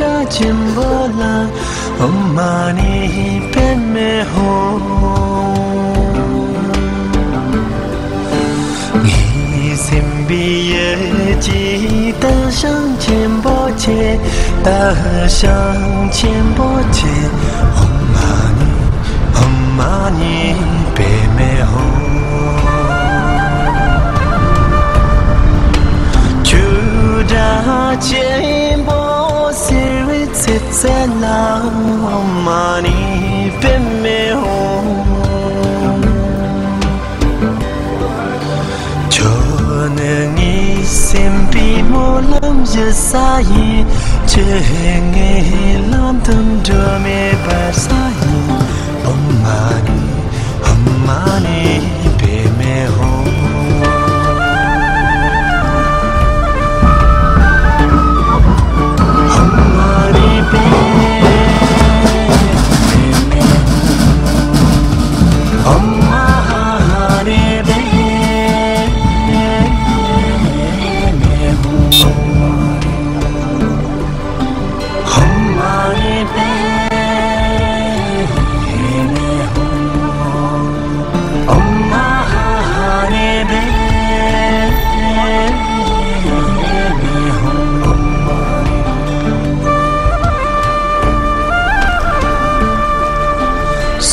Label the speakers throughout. Speaker 1: 다 쳔보라 엄마니 빼매호 سلام أماني فمهم 저는 이심 비몰람 유사히 제행에 런던 더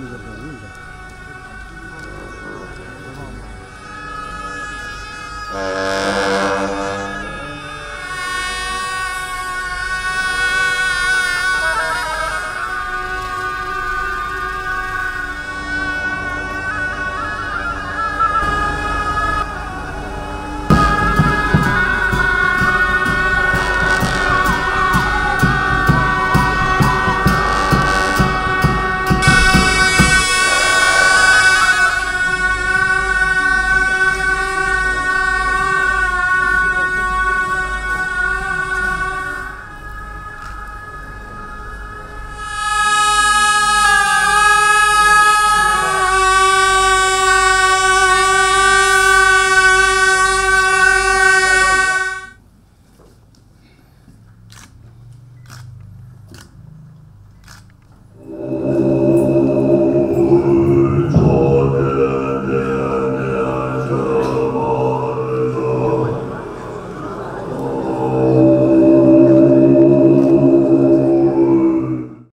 Speaker 2: 是印度人。